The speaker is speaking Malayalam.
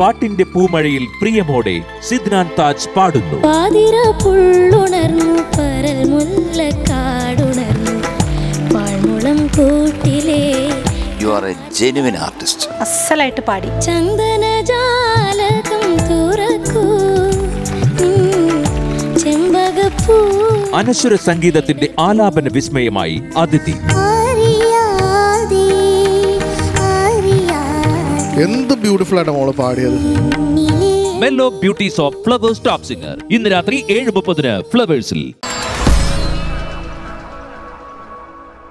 പാട്ടിന്റെ പൂമഴയിൽ പ്രിയമോടെ സിദ്നാൻ താജ് പാടുന്നു. പാതിര പുള്ളുണർന്നു പരൽ മുല്ലക്കാടുണർന്നു. പാഴ്മുളം കൂട്ടിലേ you are a genuine artist അസലായിട്ട് പാടി. ചന്ദനജാലകം തുറക്കൂ. ഉം, ചെമ്പകപ്പൂ. അനശ്വര സംഗീതത്തിന്റെ ആലാപന വിസ്മയമായി അതിഥി. എന്ത് ബ്യൂട്ടിഫുൾ ആയിട്ട് മോൾ പാടിയത്. Mellow beauty of Flowers top singer. ഇന്ന് രാത്രി ഏഴ് മുപ്പതിന് ഫ്ലവേഴ്സിൽ.